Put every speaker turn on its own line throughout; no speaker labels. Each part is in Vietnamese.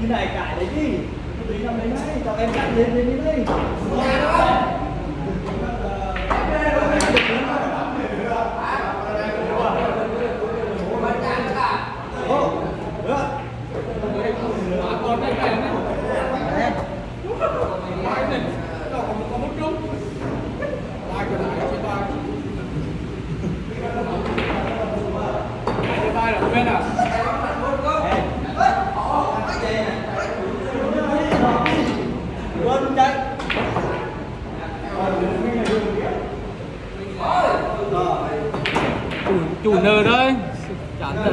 như này cải đấy đi. Tí làm đấy ngay cho em cắt lên lên đi đây Quân
chủ chủ nợ đấy chán thật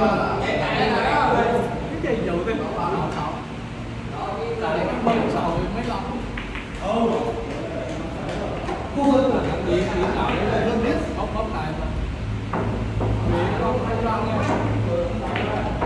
đó chỉ Làm Cái gì dụ cái Tại cái bông sầu mới lọc Cô hơn là Đi đi nào